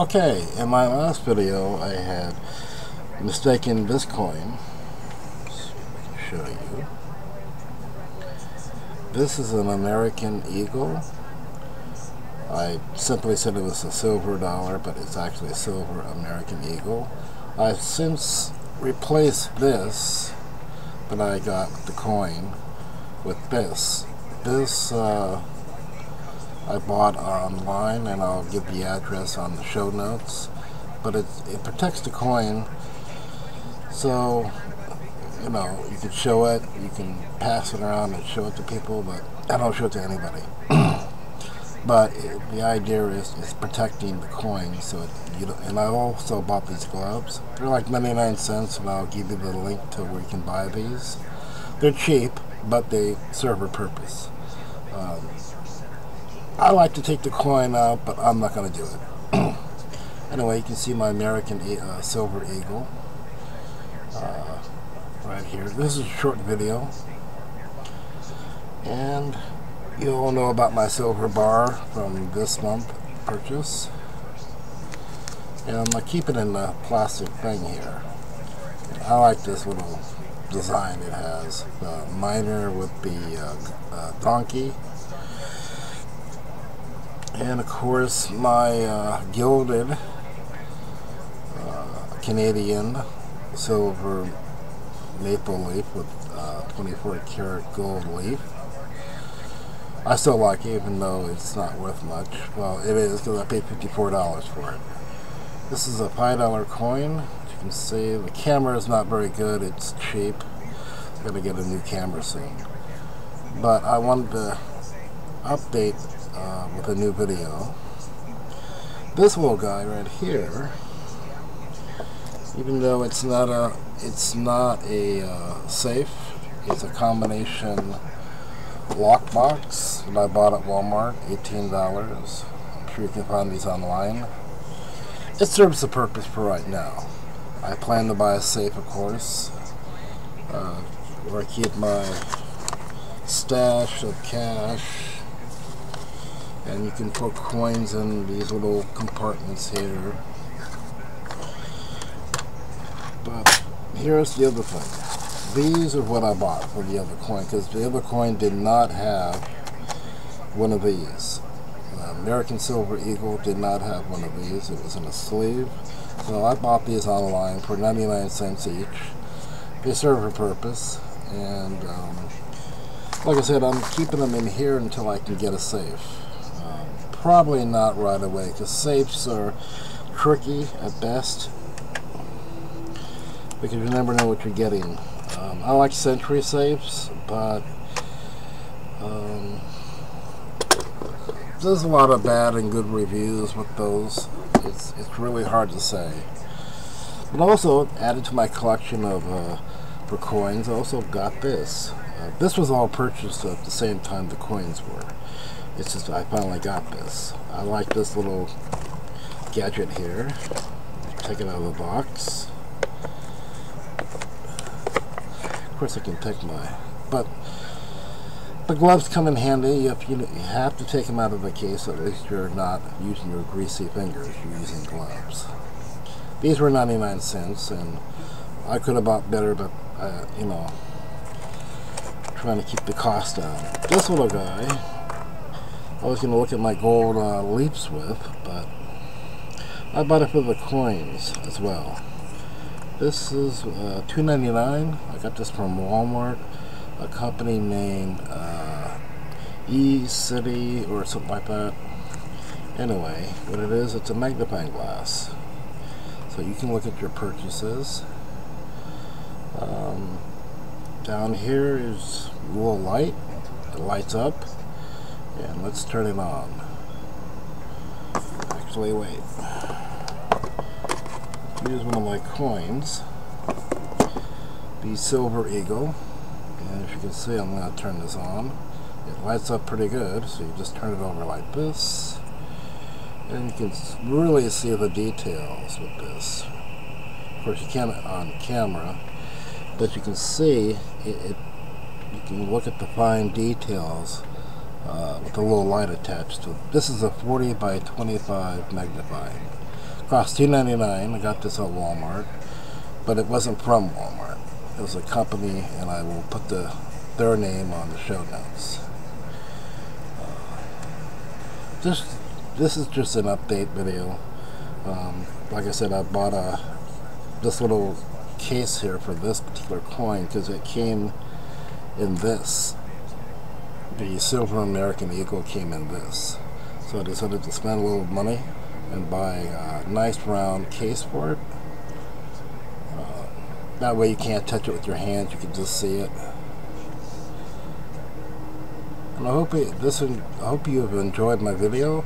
Okay, in my last video I had mistaken this coin. show you. This is an American Eagle. I simply said it was a silver dollar, but it's actually a silver American Eagle. I've since replaced this that I got the coin with this. This uh, I bought online and I'll give the address on the show notes. But it, it protects the coin. So you know you can show it you can pass it around and show it to people but I don't show it to anybody. But it, the idea is, is protecting the coin so it, you know, and I also bought these gloves. They're like 99 cents and I'll give you the link to where you can buy these. They're cheap but they serve a purpose. Um, I like to take the coin out, but I'm not going to do it. anyway, you can see my American uh, Silver Eagle uh, right here. This is a short video. And you all know about my silver bar from this month purchase. And I'm going to keep it in the plastic thing here. I like this little design it has. The miner with the uh, uh donkey and of course my uh, gilded uh, Canadian silver maple leaf with uh, 24 karat gold leaf. I still like it even though it's not worth much. Well it is because I paid $54 for it. This is a $5 coin. As you can see the camera is not very good. It's cheap. I'm going to get a new camera soon. But I wanted to update uh, with a new video. This little guy right here, even though it's not a it's not a uh, safe, it's a combination lockbox that I bought at Walmart, $18. I'm sure you can find these online. It serves the purpose for right now. I plan to buy a safe, of course, uh, where I keep my stash of cash and you can put coins in these little compartments here. But here's the other thing. These are what I bought for the other coin because the other coin did not have one of these. The American Silver Eagle did not have one of these. It was in a sleeve. So I bought these online for 99 cents each. They serve a purpose. And um, like I said I'm keeping them in here until I can get a safe Probably not right away because safes are tricky at best because you never know what you're getting. Um, I like Sentry safes, but um, there's a lot of bad and good reviews with those. It's, it's really hard to say. But also, added to my collection of uh, for coins, I also got this. Uh, this was all purchased at the same time the coins were. It's just, I finally got this. I like this little gadget here. Take it out of the box. Of course I can take my, but the gloves come in handy. Have, you have to take them out of the case, at least you're not using your greasy fingers, you're using gloves. These were 99 cents, and I could have bought better, but, uh, you know, trying to keep the cost down. This little guy I was going to look at my gold uh, leaps with, but I bought it for the coins as well. This is uh, $2.99. I got this from Walmart, a company named uh, E-City or something like that. Anyway, what it is, it's a magnifying glass. So you can look at your purchases. Um, down here is a little light. It lights up. And let's turn it on. Actually, wait. Here's one of my coins. The Silver Eagle. And if you can see, I'm going to turn this on. It lights up pretty good, so you just turn it over like this. And you can really see the details with this. Of course, you can't on camera, but you can see it, it you can look at the fine details uh, with a little light attached to it. This is a 40 by 25 magnifying. Cost $2.99. I got this at Walmart, but it wasn't from Walmart. It was a company, and I will put the their name on the show notes. Uh, just this is just an update video. Um, like I said, I bought a this little case here for this particular coin because it came in this. The silver American Eagle came in this. So I decided to spend a little money and buy a nice round case for it. Uh, that way you can't touch it with your hands, you can just see it. And I hope it, this I hope you have enjoyed my video.